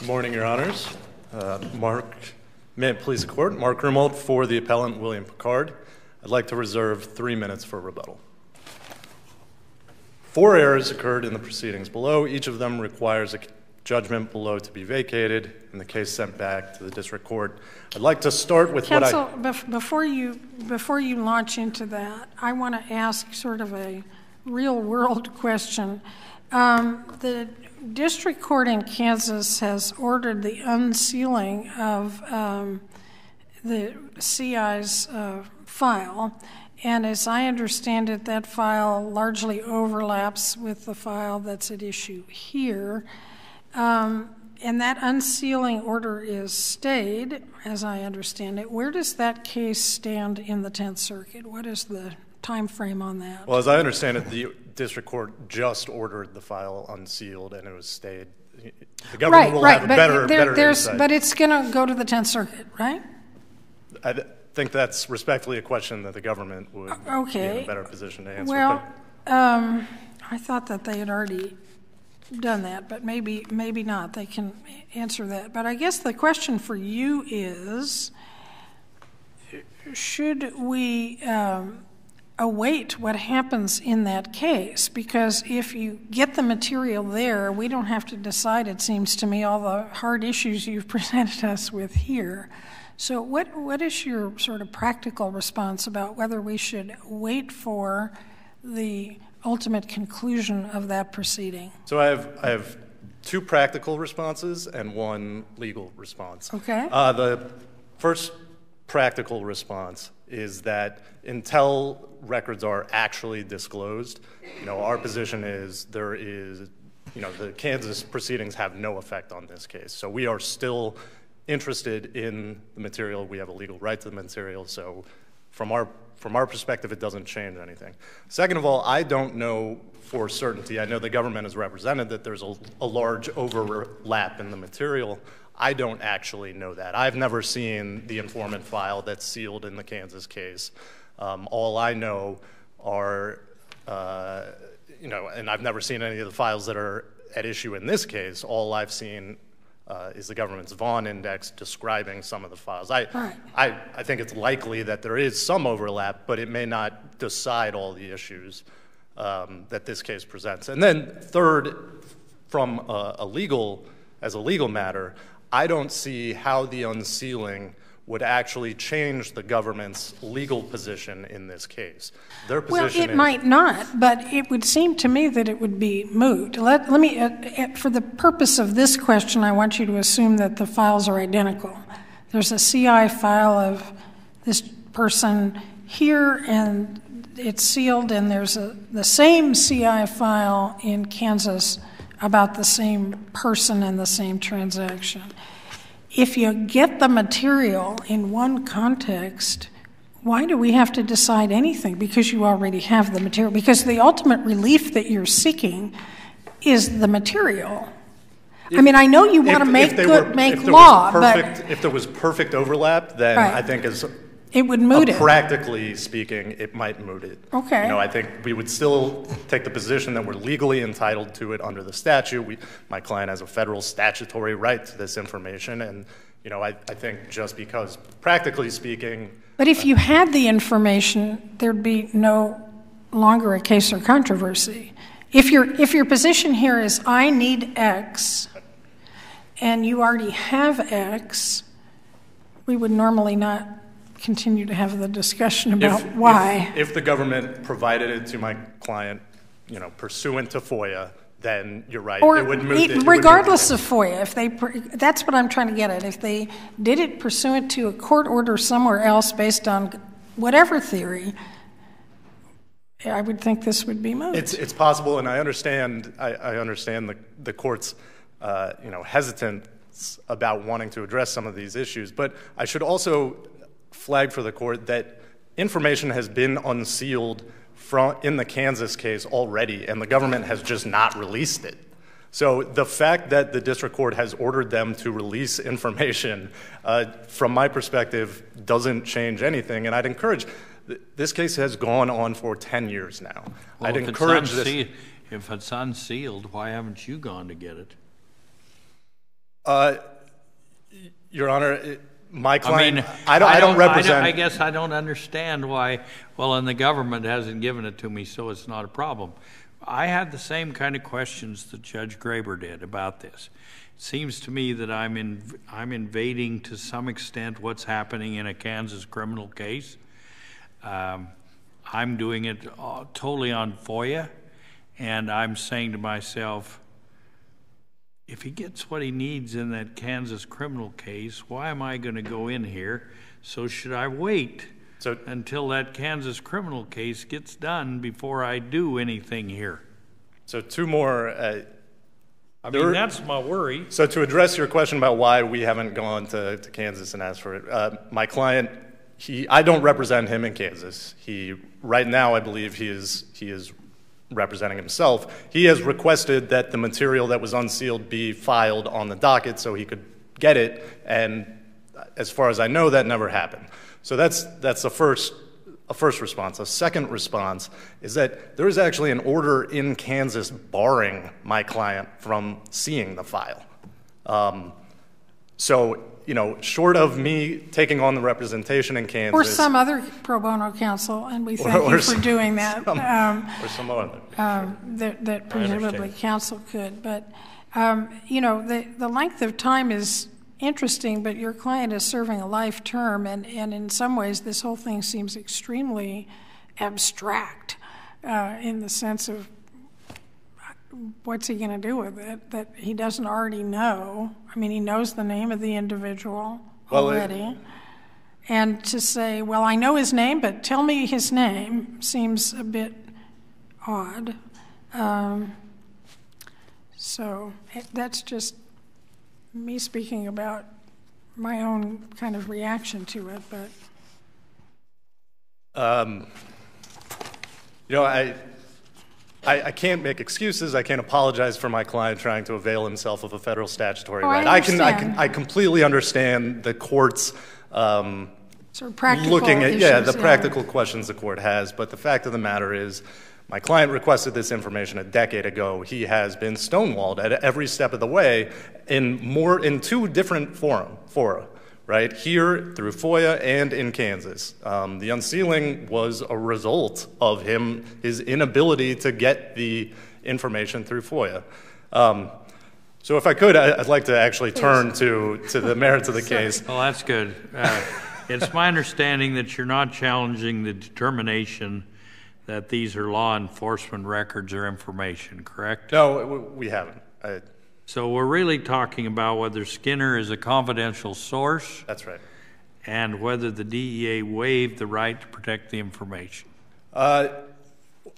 Good morning, Your Honors. Uh, Mark, may it please the court, Mark Grimold for the appellant William Pickard. I'd like to reserve three minutes for rebuttal. Four errors occurred in the proceedings below. Each of them requires a judgment below to be vacated and the case sent back to the district court. I'd like to start with Counsel, what I... bef- before you before you launch into that, I want to ask sort of a real world question. Um, the district court in Kansas has ordered the unsealing of um, the CI's uh, file. And as I understand it, that file largely overlaps with the file that's at issue here. Um, and that unsealing order is stayed, as I understand it. Where does that case stand in the Tenth Circuit? What is the time frame on that? Well, as I understand it, the district court just ordered the file unsealed and it was stayed. The government right, will right, have a but better, there, better there's, insight. but it's going to go to the Tenth Circuit, right? I th- think that's respectfully a question that the government would be in a better position to answer. Well, um, I thought that they had already done that, but maybe maybe not. They can answer that. But I guess the question for you is: Should we um, await what happens in that case? Because if you get the material there, we don't have to decide. It seems to me all the hard issues you've presented us with here. So, what what is your sort of practical response about whether we should wait for the ultimate conclusion of that proceeding? So I have, I have two practical responses and one legal response. Okay. Uh, the first practical response is that until records are actually disclosed, you know, our position is there is, you know, the Kansas proceedings have no effect on this case. So we are still interested in the material. We have a legal right to the material. So from our from our perspective, it doesn't change anything. Second of all, I don't know for certainty. I know the government has represented that there's a, a large overlap in the material. I don't actually know that. I've never seen the informant file that's sealed in the Kansas case. Um, all I know are, uh, you know, and I've never seen any of the files that are at issue in this case. All I've seen uh, is the government's Vaughn Index describing some of the files. I, Right. I, I think it's likely that there is some overlap, but it may not decide all the issues um, that this case presents. And then, third, from a, a legal, as a legal matter, I don't see how the unsealing would actually change the government's legal position in this case. Their position Well, it is, might not, but it would seem to me that it would be moot. Let, let me, uh, uh, for the purpose of this question, I want you to assume that the files are identical. There's a CI file of this person here, and it's sealed, and there's a, the same CI file in Kansas about the same person and the same transaction. If you get the material in one context, why do we have to decide anything? Because you already have the material. Because the ultimate relief that you're seeking is the material. I mean, I know you want to make good, were- make if law, was but if there was perfect overlap, then Right. I think as it would moot Uh, it. Practically speaking, it might moot it. Okay. You know, I think we would still take the position that we're legally entitled to it under the statute. We, my client has a federal statutory right to this information, and you know, I, I think just because, practically speaking, But if you had the information, there'd be no longer a case or controversy. If your if your position here is I need X, and you already have X, we would normally not continue to have the discussion about if, why. If, if the government provided it to my client, you know, pursuant to FOIA, then you're right. Or it it- it would moot regardless it. of FOIA, if they that's what I'm trying to get at. If they did it pursuant to a court order somewhere else based on whatever theory, I would think this would be moot. It's, it's possible, and I understand, I, I understand the, the court's, uh, you know, hesitant about wanting to address some of these issues. But I should also flag for the court that information has been unsealed from, in the Kansas case already, and the government has just not released it. So the fact that the district court has ordered them to release information, uh, from my perspective, doesn't change anything. And I'd encourage, this case has gone on for 10 years now. I'd if it's encourage this. If it's unsealed, why haven't you gone to get it? Uh, Your Honor, my I mean, I don't, I don't I represent. guess I don't understand why, well, and the government hasn't given it to me, so it's not a problem. I had the same kind of questions that Judge Graber did about this. It seems to me that I'm in, I'm invading to some extent what's happening in a Kansas criminal case. Um, I'm doing it uh, totally on FOIA, and I'm saying to myself, if he gets what he needs in that Kansas criminal case, why am I going to go in here? So should I wait So- until that Kansas criminal case gets done before I do anything here? So two more, uh, I There- mean, that's my worry. So to address your question about why we haven't gone to, to Kansas and asked for it, uh, my client, he, I don't represent him in Kansas. He, right now, I believe he is, he is representing himself. He has requested that the material that was unsealed be filed on the docket so he could get it, and as far as I know, that never happened. So that's, that's the first, a first response. A second response is that there is actually an order in Kansas barring my client from seeing the file. Um, so, you know, short of me taking on the representation in Kansas. Or some other pro bono counsel, and we thank or you for doing that. some- um, or some other. um, that, that presumably counsel could. But, um, you know, the, the length of time is interesting, but your client is serving a life term, and, and in some ways, this whole thing seems extremely abstract uh, in the sense of what's he going to do with it that he doesn't already know. I mean, he knows the name of the individual Well, it- already. and to say, well, I know his name, but tell me his name seems a bit odd. Um, so it, that's just me speaking about my own kind of reaction to it, but. Um, you know, I, I, I can't make excuses. I can't apologize for my client trying to avail himself of a federal statutory Oh, I right. can, I can. I completely understand the court's um, Sort of practical looking at yeah issues, the practical questions the court has. But the fact of the matter is, my client requested this information a decade ago. He has been stonewalled at every step of the way in more in two different forum fora. Right here through FOIA and in Kansas, um, the unsealing was a result of him his inability to get the information through FOIA. Um, so, if I could, I- I'd like to actually turn to, to the merits of the case. Well, that's good. Uh, it's my understanding that you're not challenging the determination that these are law enforcement records or information, correct? No, we haven't. I, So we're really talking about whether Skinner is a confidential source that's right. and whether the DEA waived the right to protect the information. Uh,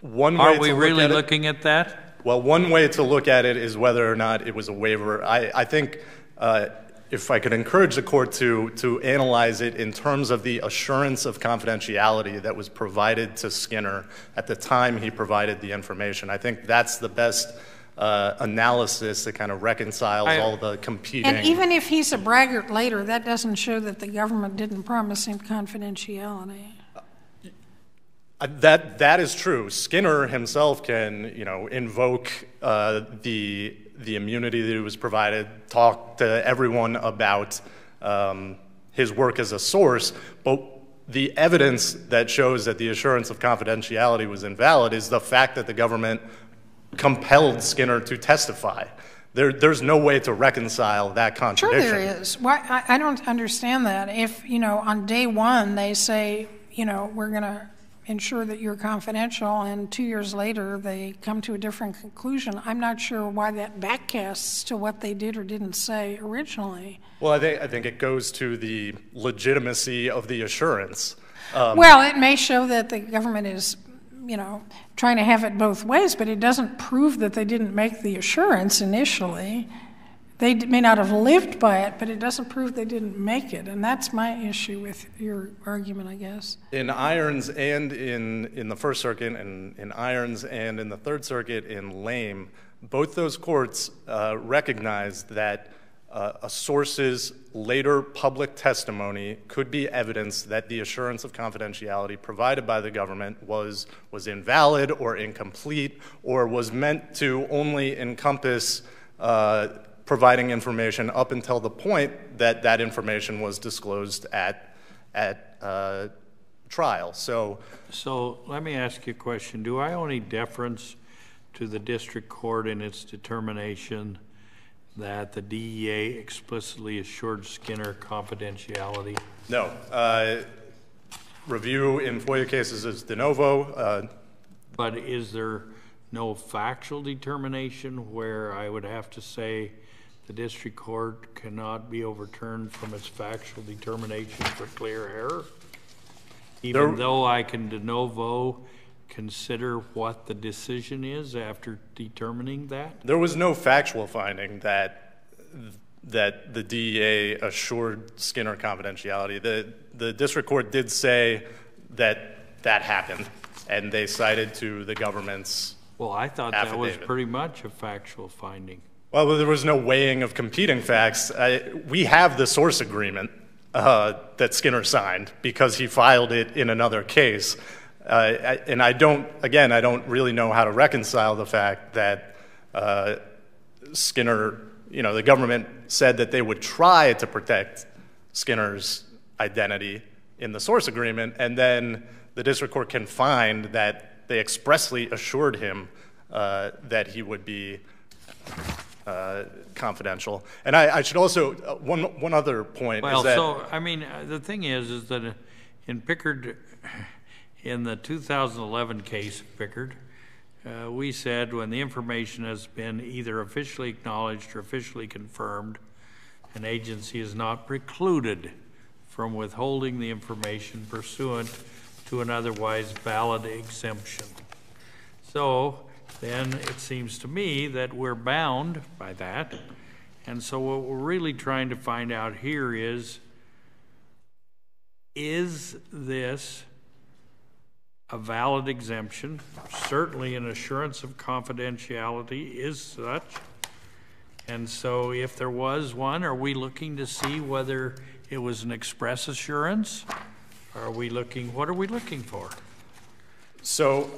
one way Are we look really at it- looking at that? Well, one way to look at it is whether or not it was a waiver. I, I think uh, if I could encourage the court to, to analyze it in terms of the assurance of confidentiality that was provided to Skinner at the time he provided the information, I think that's the best uh, analysis that kind of reconciles I- all the competing. And even if he's a braggart later, that doesn't show that the government didn't promise him confidentiality. Uh, That that is true. Skinner himself can, you know, invoke uh, the the immunity that he was provided, talk to everyone about um, his work as a source, but the evidence that shows that the assurance of confidentiality was invalid is the fact that the government compelled Skinner to testify. There, there's no way to reconcile that contradiction. Sure, there is. Why, I, I don't understand that. If, you know, on day one, they say, you know, we're going to ensure that you're confidential, and two years later, they come to a different conclusion, I'm not sure why that backcasts to what they did or didn't say originally. Well, I think I think it goes to the legitimacy of the assurance. Um, well, it may show that the government is, you know, trying to have it both ways, but it doesn't prove that they didn't make the assurance initially. They may not have lived by it, but it doesn't prove they didn't make it, and that's my issue with your argument, I guess. In Irons and in, in the First Circuit, and in Irons and in the Third Circuit in Lame, both those courts uh, recognized that a source's later public testimony could be evidence that the assurance of confidentiality provided by the government was, was invalid or incomplete or was meant to only encompass uh, providing information up until the point that that information was disclosed at, at uh, trial. So, So let me ask you a question. Do I owe any deference to the district court in its determination that the DEA explicitly assured Skinner confidentiality? no. Uh, review in FOIA cases is de novo. Uh, But is there no factual determination where I would have to say the district court cannot be overturned from its factual determination for clear error? Even There- though I can de novo consider what the decision is after determining that? There was no factual finding that that the DEA assured Skinner confidentiality. The the district court did say that that happened, and they cited to the government's. Well, I thought that was pretty much a factual finding. Well, there was no weighing of competing facts. I, we have the source agreement uh, that Skinner signed because he filed it in another case. Uh, and I don't, again, I don't really know how to reconcile the fact that uh, Skinner, you know, the government said that they would try to protect Skinner's identity in the source agreement, and then the district court can find that they expressly assured him uh, that he would be uh, confidential. And I, I should also, uh, one, one other point Well, is that. so, I mean, the thing is, is that in Pickard, in the 2011 case of Pickard, uh, we said when the information has been either officially acknowledged or officially confirmed, an agency is not precluded from withholding the information pursuant to an otherwise valid exemption. So then it seems to me that we're bound by that. And so what we're really trying to find out here is, is this a valid exemption? Certainly an assurance of confidentiality is such. And so if there was one, are we looking to see whether it was an express assurance? Are we looking, what are we looking for? So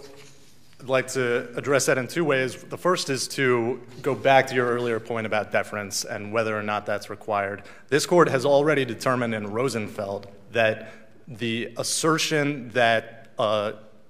I'd like to address that in two ways. The first is to go back to your earlier point about deference and whether or not that's required. This court has already determined in Rosenfeld that the assertion that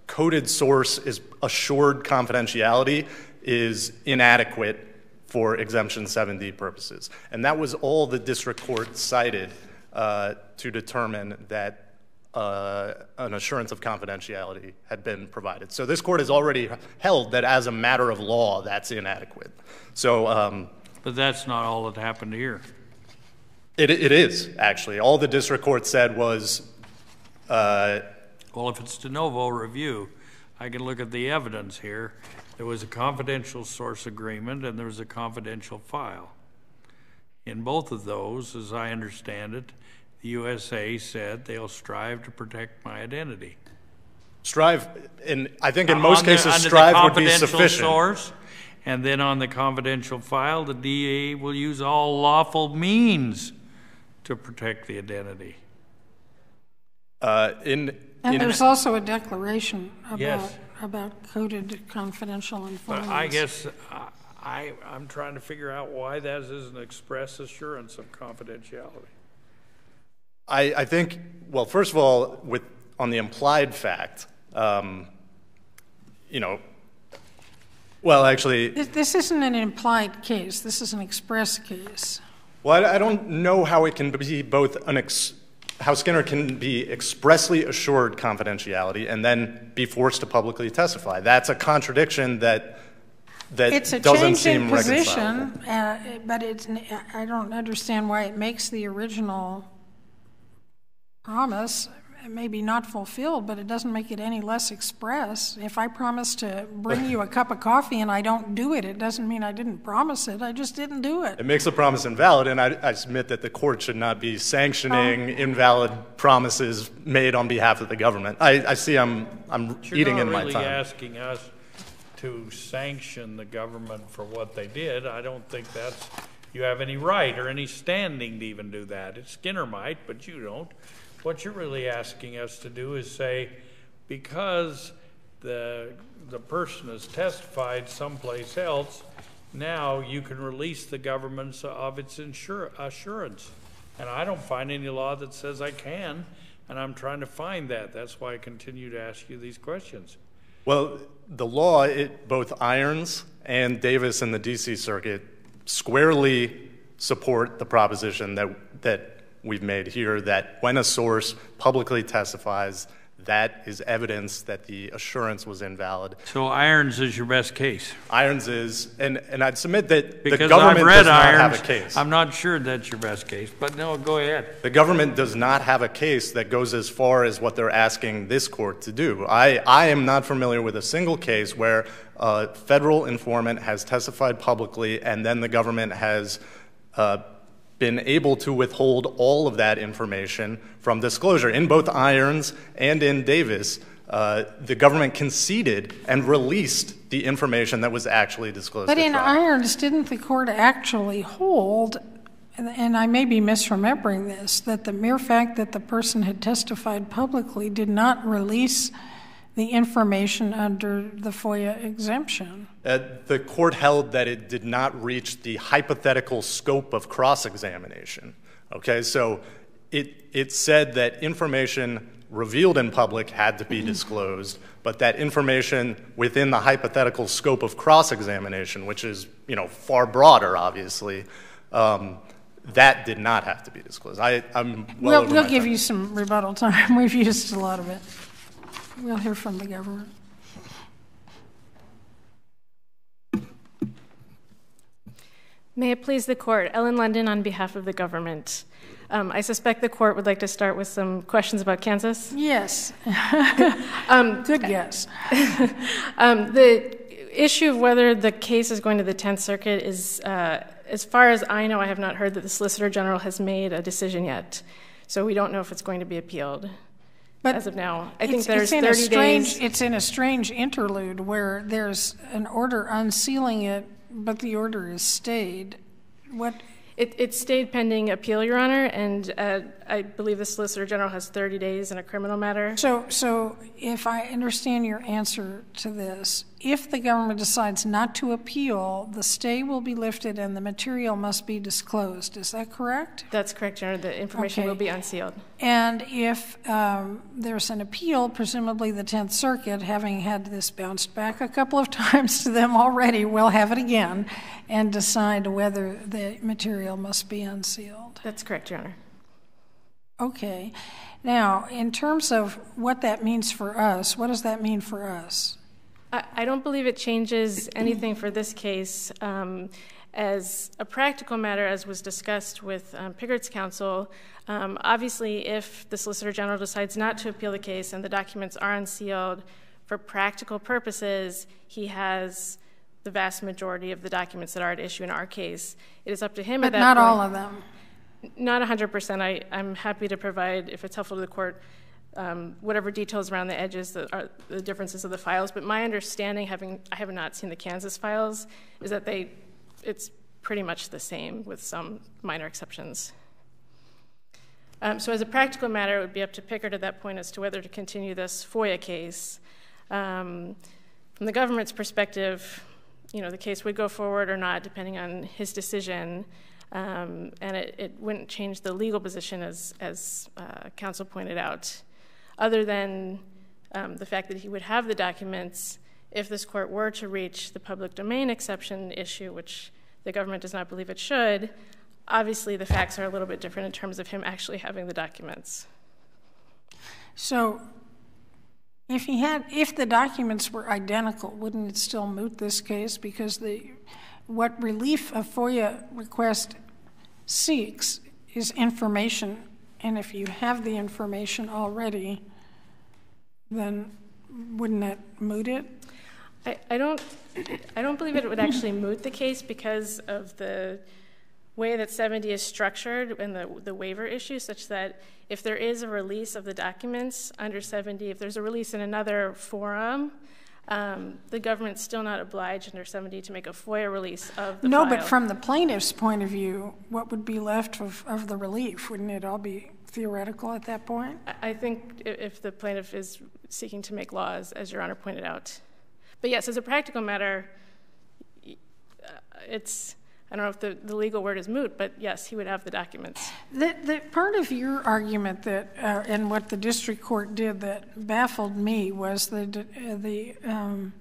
coded source is assured confidentiality is inadequate for exemption 7D purposes. And that was all the district court cited uh, to determine that uh, an assurance of confidentiality had been provided. So this court has already held that as a matter of law, that's inadequate. So um, But that's not all that happened here. it, it is, actually. All the district court said was, uh, Well, if it's de novo review, I can look at the evidence here. There was a confidential source agreement and there was a confidential file. In both of those, as I understand it, the USA said they'll strive to protect my identity. strive, in, I think in most the- cases, strive would be sufficient. source, And then on the confidential file, the DEA will use all lawful means to protect the identity. Uh, in, And in- there's also a declaration about, Yes. about coded confidential But. I guess I- I, I'm trying to figure out why that is an express assurance of confidentiality. I, I think, well, first of all, with, on the implied fact, um, you know, well, actually, This- This isn't an implied case, this is an express case. Well, I I don't know how it can be both an ex, how Skinner can be expressly assured confidentiality and then be forced to publicly testify. That's a contradiction that that It's a doesn't change seem in position, uh, but it's, I don't understand why it makes the original promise maybe not fulfilled, but it doesn't make it any less express. If I promise to bring you a cup of coffee and I don't do it, it doesn't mean I didn't promise it, I just didn't do it. It makes the promise invalid, and I, I submit that the court should not be sanctioning Oh. invalid promises made on behalf of the government. I, I see I'm I'm eating in You're my not really time. asking us to sanction the government for what they did. I don't think that's, you have any right or any standing to even do that. It's Skinner might, but you don't. What you're really asking us to do is say, because the, the person has testified someplace else, now you can release the government of its insur- assurance. And I don't find any law that says I can, and I'm trying to find that. That's why I continue to ask you these questions. Well, the law, it, both Irons and Davis in the D.C. Circuit squarely support the proposition that, that we've made here that when a source publicly testifies, that is evidence that the assurance was invalid. So Irons is your best case. Irons is, and, and I'd submit that because the government I've read does not Irons, have a case. I'm not sure that's your best case, but no, go ahead. The government does not have a case that goes as far as what they're asking this court to do. I, I am not familiar with a single case where a federal informant has testified publicly and then the government has uh, been able to withhold all of that information from disclosure. In both Irons and in Davis, uh, the government conceded and released the information that was actually disclosed. But in trial. Irons, didn't the court actually hold, and, and I may be misremembering this, that the mere fact that the person had testified publicly did not release the information under the FOIA exemption? Uh, the court held that it did not reach the hypothetical scope of cross examination. Okay, so it, it said that information revealed in public had to be disclosed, but that information within the hypothetical scope of cross examination, which is you know, far broader, obviously, um, that did not have to be disclosed. I, am well we'll, we'll give time. you some rebuttal time. We've used a lot of it. We'll hear from the government. May it please the court, Ellen London on behalf of the government. Um, I suspect the court would like to start with some questions about Kansas. Yes. um, Good guess. um, the issue of whether the case is going to the Tenth Circuit is, uh, as far as I know, I have not heard that the Solicitor General has made a decision yet. So we don't know if it's going to be appealed. But as of now, I think there's 30 strange, days. It's in a strange interlude where there's an order unsealing it, but the order is stayed. What it, it, stayed pending appeal, Your Honor, and uh, I believe the Solicitor General has 30 days in a criminal matter. So, so if I understand your answer to this, if the government decides not to appeal, the stay will be lifted and the material must be disclosed. Is that correct? That's correct, Your Honor. The information okay. will be unsealed. And if um, there's an appeal, presumably the Tenth Circuit, having had this bounced back a couple of times to them already, will have it again and decide whether the material must be unsealed. That's correct, Your Honor. Okay. Now, in terms of what that means for us, what does that mean for us? I don't believe it changes anything for this case. Um, as a practical matter, as was discussed with um, Pickard's counsel, um, obviously, if the Solicitor General decides not to appeal the case and the documents are unsealed, for practical purposes, he has the vast majority of the documents that are at issue in our case. It is up to him but at that not all of them. Not 100%. I, I'm happy to provide, if it's helpful to the court, um, whatever details around the edges that are the differences of the files. But my understanding, having I have not seen the Kansas files, is that they it's pretty much the same with some minor exceptions. Um, so as a practical matter, it would be up to Pickard at that point as to whether to continue this FOIA case. Um, from the government's perspective, you know, the case would go forward or not, depending on his decision. Um, and it, it, wouldn't change the legal position, as, as uh, counsel pointed out, other than um, the fact that he would have the documents if this court were to reach the public domain exception issue, which the government does not believe it should. Obviously, the facts are a little bit different in terms of him actually having the documents. So, if he had, if the documents were identical, wouldn't it still moot this case? Because the what relief a FOIA request seeks is information, and if you have the information already, then wouldn't that moot it? I, I don't. I don't believe it would actually moot the case because of the way that 7D is structured and the, the waiver issue, such that if there is a release of the documents under 7D, if there's a release in another forum, um, the government's still not obliged under 7D to make a FOIA release of the no, file. but from the plaintiff's point of view, what would be left of, of the relief? Wouldn't it all be theoretical at that point? I think if the plaintiff is seeking to make laws, as Your Honor pointed out. But yes, as a practical matter, it's, I don't know if the, the legal word is moot, but yes, he would have the documents. The, the part of your argument that, uh, and what the district court did that baffled me was the, uh, the um,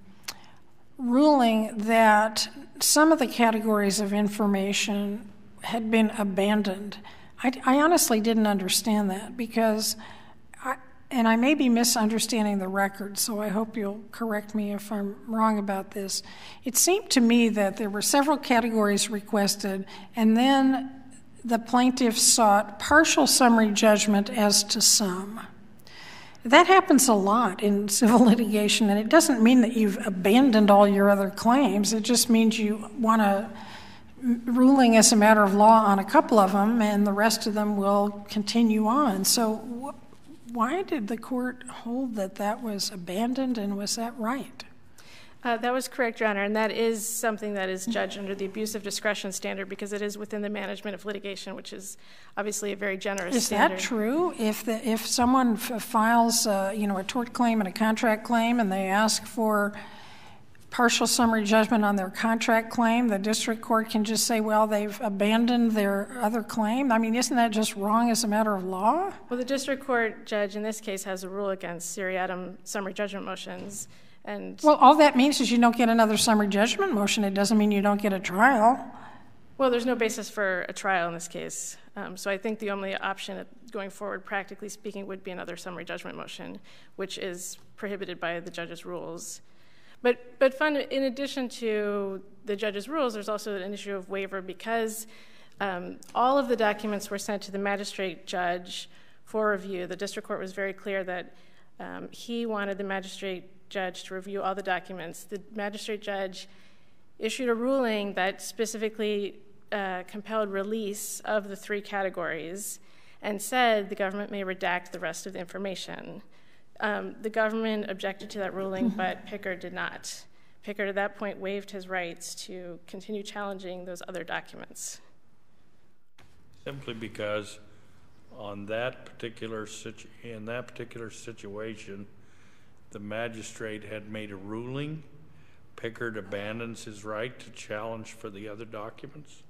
ruling that some of the categories of information had been abandoned. I, I honestly didn't understand that because and I may be misunderstanding the record, so I hope you'll correct me if I'm wrong about this. It seemed to me that there were several categories requested, and then the plaintiff sought partial summary judgment as to some. That happens a lot in civil litigation, and it doesn't mean that you've abandoned all your other claims. It just means you want a ruling as a matter of law on a couple of them, and the rest of them will continue on. So, why did the court hold that that was abandoned, and was that right? Uh, that was correct, Your Honor, and that is something that is judged under the abuse of discretion standard because it is within the management of litigation, which is obviously a very generous is standard. that true? If the, if someone f- files, uh, you know, a tort claim and a contract claim, and they ask for partial summary judgment on their contract claim, the district court can just say, well, they've abandoned their other claim? I mean, isn't that just wrong as a matter of law? Well, the district court judge in this case has a rule against seriatim summary judgment motions. And well, all that means is you don't get another summary judgment motion. It doesn't mean you don't get a trial. Well, there's no basis for a trial in this case. Um, so I think the only option going forward, practically speaking, would be another summary judgment motion, which is prohibited by the judge's rules. But, but fun, in addition to the judge's rules, there's also an issue of waiver because um, all of the documents were sent to the magistrate judge for review. The district court was very clear that um, he wanted the magistrate judge to review all the documents. The magistrate judge issued a ruling that specifically uh, compelled release of the three categories and said the government may redact the rest of the information. Um, the government objected to that ruling, mm-hmm. but Pickard did not. Pickard at that point waived his rights to continue challenging those other documents. Simply because on that particular situ- in that particular situation, the magistrate had made a ruling. Pickard abandons his right to challenge for the other documents.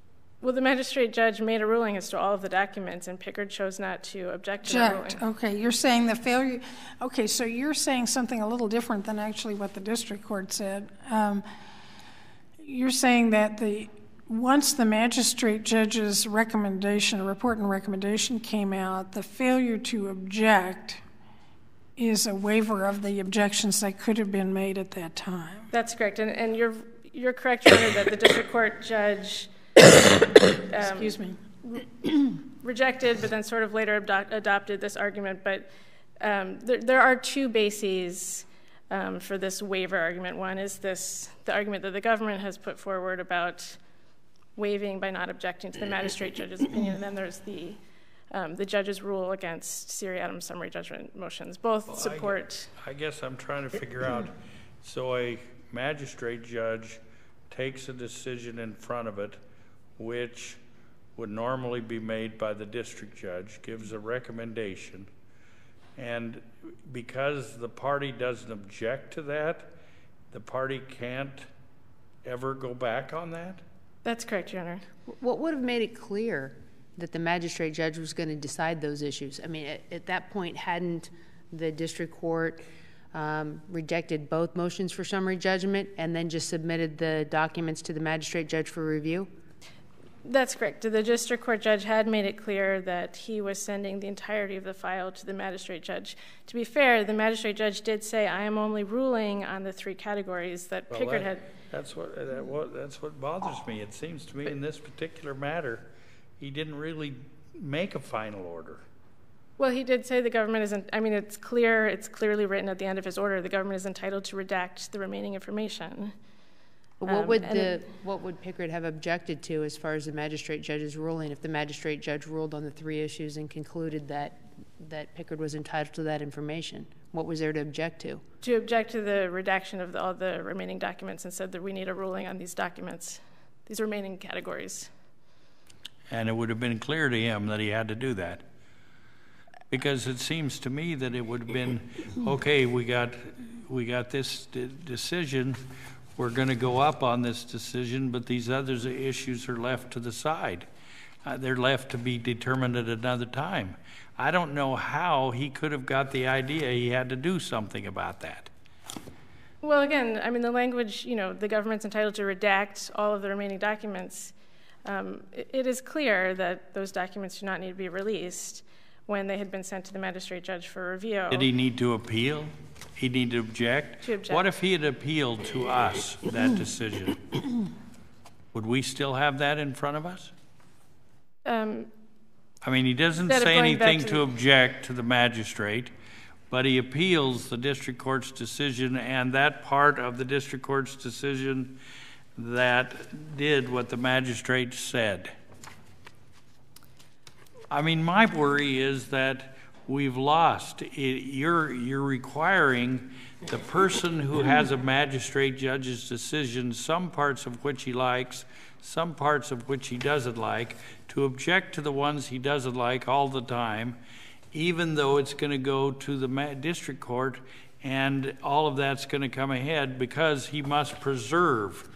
Well, the magistrate judge made a ruling as to all of the documents, and Pickard chose not to object to that ruling. Okay, you're saying the failure. Okay, so you're saying something a little different than actually what the district court said. Um, you're saying that the once the magistrate judge's recommendation, report and recommendation came out, the failure to object is a waiver of the objections that could have been made at that time. That's correct, and, and you're you're correct, Your Honor, that the district court judge Excuse me. rejected, but then sort of later adopted this argument. But um, there, there, are two bases um, for this waiver argument. One is this the argument that the government has put forward about waiving by not objecting to the magistrate judge's opinion, and then there's the um, the judge's rule against seriatim summary judgment motions. Both well, support. I guess, I guess I'm trying to figure out. So a magistrate judge takes a decision in front of it which would normally be made by the district judge, gives a recommendation, and because the party doesn't object to that, the party can't ever go back on that? That's correct, Your Honor. What would have made it clear that the magistrate judge was going to decide those issues? I mean, at, at that point, hadn't the district court um, rejected both motions for summary judgment and then just submitted the documents to the magistrate judge for review? That's correct. The district court judge had made it clear that he was sending the entirety of the file to the magistrate judge. To be fair, the magistrate judge did say, "I am only ruling on the three categories that well, Pickard that, had." That's what, that, what that's what bothers me. It seems to me in this particular matter, he didn't really make a final order. Well, he did say the government isn't. I mean, it's clear. It's clearly written at the end of his order. The government is entitled to redact the remaining information. What um, would the what would Pickard have objected to as far as the magistrate judge's ruling if the magistrate judge ruled on the three issues and concluded that that Pickard was entitled to that information? What was there to object to? To object to the redaction of the, all the remaining documents and said that we need a ruling on these documents, these remaining categories. And it would have been clear to him that he had to do that. Because it seems to me that it would have been okay, we got we got this decision we're going to go up on this decision, but these other issues are left to the side. Uh, they're left to be determined at another time. I don't know how he could have got the idea he had to do something about that. Well, again, I mean, the language, you know, the government's entitled to redact all of the remaining documents. Um, it, it is clear that those documents do not need to be released when they had been sent to the magistrate judge for review. Did he need to appeal? He need to object? To object. What if he had appealed to us that decision? Would we still have that in front of us? Um, I mean, he doesn't say anything to to the- object to the magistrate, but he appeals the district court's decision and that part of the district court's decision that did what the magistrate said. I mean, my worry is that we've lost. It- You're, you're requiring the person who has a magistrate judge's decision, some parts of which he likes, some parts of which he doesn't like, to object to the ones he doesn't like all the time, even though it's going to go to the district court and all of that's going to come ahead because he must preserve.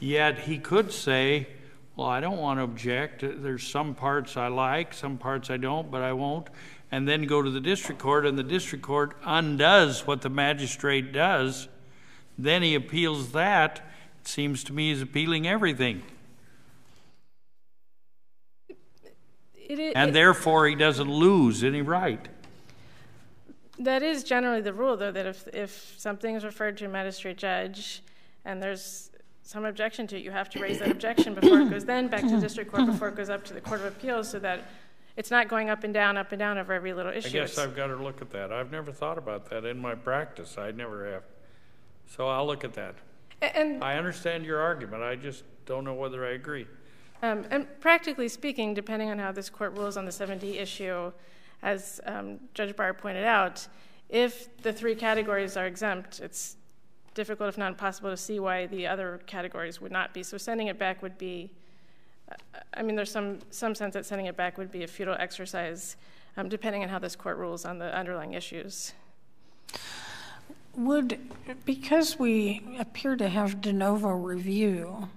Yet he could say, well, I don't want to object. There's some parts I like, some parts I don't, but I won't. And then go to the district court, and the district court undoes what the magistrate does. Then he appeals that. It seems to me he's appealing everything. And therefore, he doesn't lose any right. That is generally the rule, though, that if, if something is referred to a magistrate judge and there's some objection to it, you have to raise that objection before it goes then back to district court, before it goes up to the Court of Appeals, so that it's not going up and down, up and down over every little I issue. guess I've got to look at that. I've never thought about that in my practice. I never have. So I'll look at that. And, I understand your argument. I just don't know whether I agree. um, and practically speaking, depending on how this court rules on the 7D issue, as um, Judge Graber pointed out, if the three categories are exempt, it's difficult, if not impossible, to see why the other categories would not be. So sending it back would be, I mean, there's some, some sense that sending it back would be a futile exercise, um, depending on how this court rules on the underlying issues. Would, because we appear to have de novo review,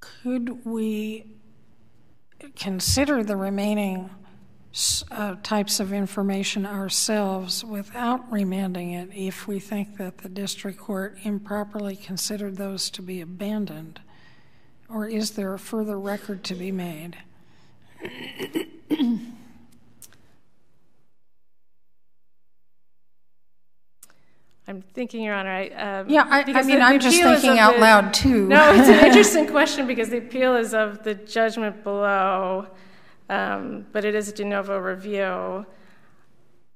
could we consider the remaining uh, types of information ourselves without remanding it if we think that the district court improperly considered those to be abandoned? Or is there a further record to be made? I'm thinking, Your Honor, I. Um, Yeah, I- I mean, I'm just thinking out the- loud, too. No, it's an interesting question because the appeal is of the judgment below, but it is a de novo review.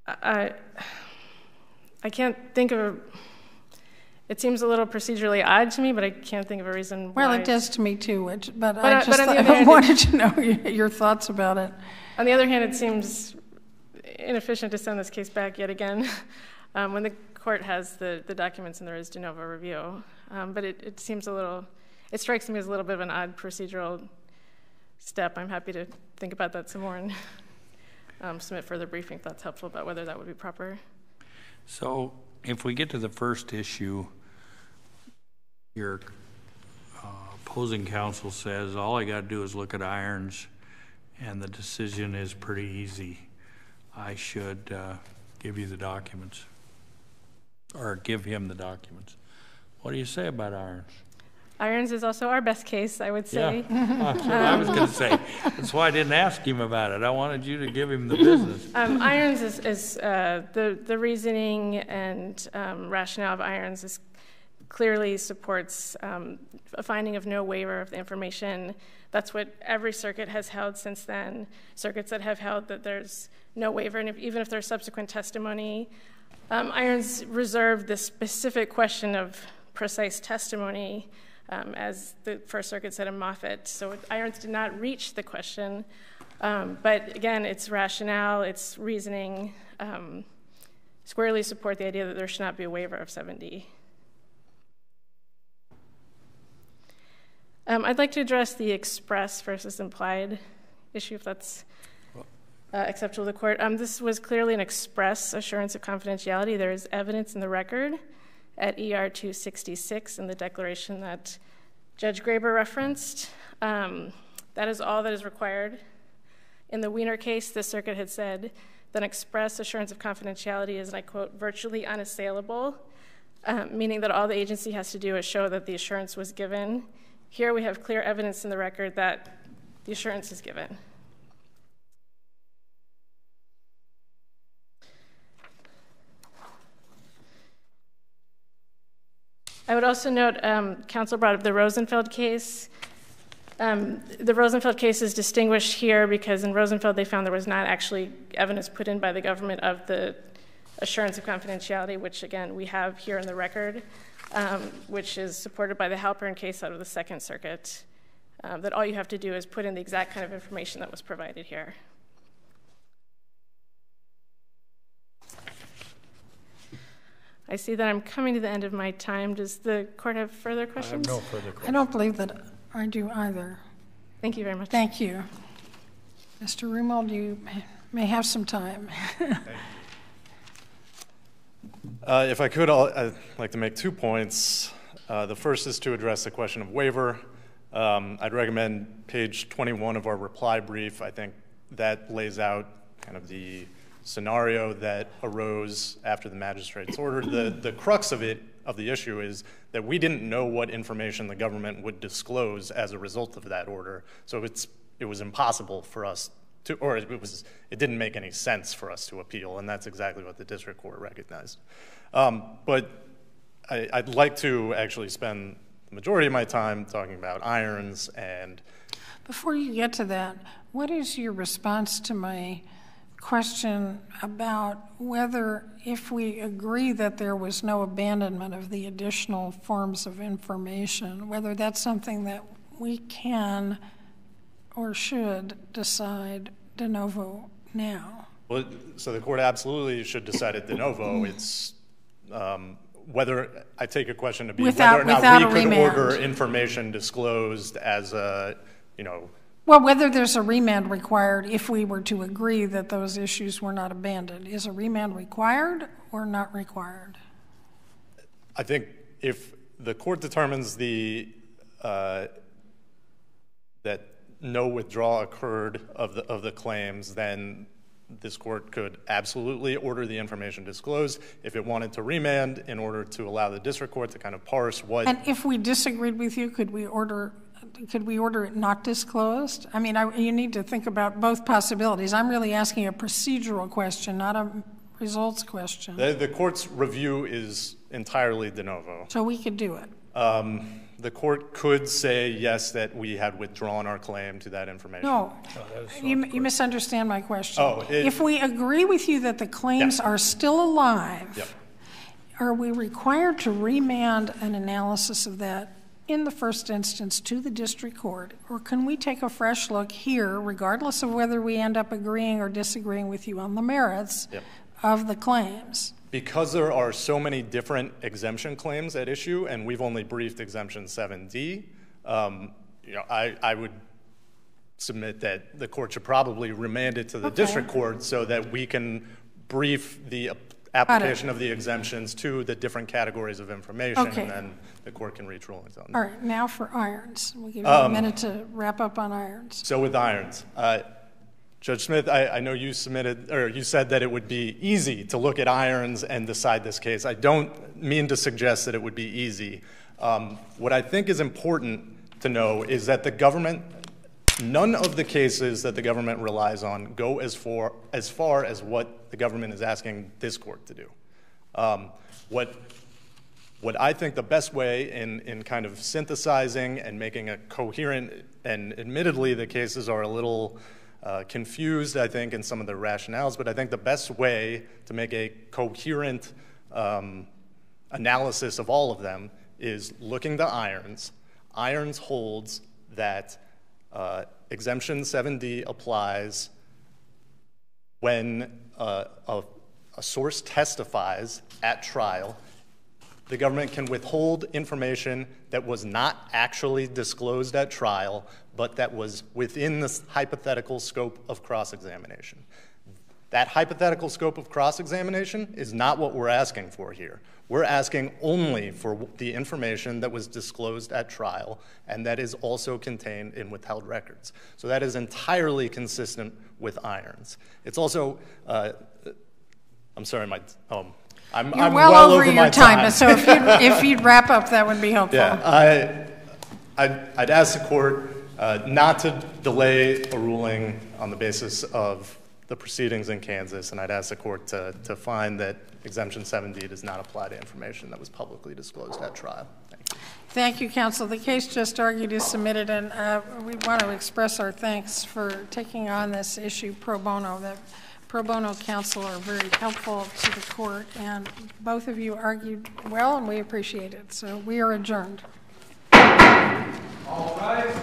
I, I can't think of a. It seems a little procedurally odd to me, but I can't think of a reason Well, it does to me too, which, but I just but on the thought- other hand, wanted to know your your thoughts about it. On the other hand, it seems inefficient to send this case back yet again um, when the court has the, the documents and there is de novo review. Um, but it, it seems a little, it strikes me as a little bit of an odd procedural step. I'm happy to think about that some more and um, submit further briefing if that's helpful about whether that would be proper. So if we get to the first issue, your uh, opposing counsel says, all I got to do is look at Irons, and the decision is pretty easy. I should uh, give you the documents, or give him the documents. What do you say about Irons? Irons is also our best case, I would say. Yeah, that's what I was going to say. That's why I didn't ask him about it. I wanted you to give him the business. Um, Irons is, is uh, the, the reasoning and um, rationale of Irons is clearly supports um, a finding of no waiver of the information. That's what every circuit has held since then. Circuits that have held that there's no waiver, and if, even if there's subsequent testimony, um, Irons reserved the specific question of precise testimony, as the First Circuit said in Moffett. So Irons did not reach the question. Um, but again, its rationale, its reasoning um, squarely support the idea that there should not be a waiver of 7D. Um, I'd like to address the express versus implied issue, if that's uh, acceptable to the court. Um, this was clearly an express assurance of confidentiality. There is evidence in the record at ER 266 in the declaration that Judge Graber referenced. Um, that is all that is required. In the Wiener case, the circuit had said that express assurance of confidentiality is, and I quote, virtually unassailable, um, meaning that all the agency has to do is show that the assurance was given. Here we have clear evidence in the record that the assurance is given. I would also note um, counsel brought up the Rosenfeld case. Um, the Rosenfeld case is distinguished here because in Rosenfeld they found there was not actually evidence put in by the government of the assurance of confidentiality, which again we have here in the record, um, which is supported by the Halpern case out of the Second Circuit. Um, that all you have to do is put in the exact kind of information that was provided here. I see that I'm coming to the end of my time. Does the court have further questions? I have no further questions. I don't believe that I do either. Thank you very much. Thank you. Mr. Rumold, you may have some time. uh, if I could, i would like to make two points. Uh, the first is to address the question of waiver. Um, I'd recommend page 21 of our reply brief. I think that lays out kind of the scenario that arose after the magistrate's order. The, the crux of it, of the issue, is that we didn't know what information the government would disclose as a result of that order. So it's, it was impossible for us to, or it, was, it didn't make any sense for us to appeal, and that's exactly what the district court recognized. Um, but I, I'd like to actually spend the majority of my time talking about Irons and. Before you get to that, what is your response to my question about whether, if we agree that there was no abandonment of the additional forms of information, whether that's something that we can or should decide de novo now? Well, so the court absolutely should decide it de novo. It's um, whether I take a question to be without, whether or not we could remand. order information disclosed as a, you know, well, whether there's a remand required if we were to agree that those issues were not abandoned. Is a remand required or not required? I think if the court determines the uh, that no withdrawal occurred of the of the claims, then this court could absolutely order the information disclosed if it wanted to remand in order to allow the district court to kind of parse what. And if we disagreed with you, could we order could we order it not disclosed? I mean, I, you need to think about both possibilities. I'm really asking a procedural question, not a results question. The, the court's review is entirely de novo. So we could do it. Um, the court could say yes that we had withdrawn our claim to that information. No, you, you misunderstand my question. Oh, it, if we agree with you that the claims yeah. are still alive, yep. are we required to remand an analysis of that in the first instance to the district court, or can we take a fresh look here, regardless of whether we end up agreeing or disagreeing with you on the merits yep. of the claims? Because there are so many different exemption claims at issue, and we've only briefed exemption 7D, um, you know, I, I, would submit that the court should probably remand it to the okay. district court so that we can brief the application of the exemptions to the different categories of information, okay. and then the court can reach rulings on that. All right, now for Irons. We'll give you um, a minute to wrap up on Irons. So with Irons, uh, Judge Smith, I, I, know you submitted or you said that it would be easy to look at Irons and decide this case. I don't mean to suggest that it would be easy. Um, what I think is important to know is that the government None of the cases that the government relies on go as far as, far as what the government is asking this court to do. Um, what, what I think the best way in, in kind of synthesizing and making a coherent, and admittedly the cases are a little uh, confused, I think, in some of the rationales, but I think the best way to make a coherent um, analysis of all of them is looking to Irons. Irons holds that uh, exemption 7D applies when uh, a, a source testifies at trial. The government can withhold information that was not actually disclosed at trial, but that was within the hypothetical scope of cross examination. That hypothetical scope of cross-examination is not what we're asking for here. We're asking only for the information that was disclosed at trial and that is also contained in withheld records. So that is entirely consistent with Irons. It's also, uh, I'm sorry, my, um, I'm, You're I'm well over your my time, so if you'd, if you'd wrap up, that would be helpful. Yeah, I, I'd, I'd ask the court uh, not to delay a ruling on the basis of the proceedings in Kansas, and I'd ask the court to, to find that Exemption 7D does not apply to information that was publicly disclosed at trial. Thank you. Thank you, counsel. The case just argued is submitted, and uh, we want to express our thanks for taking on this issue pro bono. The pro bono counsel are very helpful to the court, and both of you argued well, and we appreciate it. So we are adjourned. All right.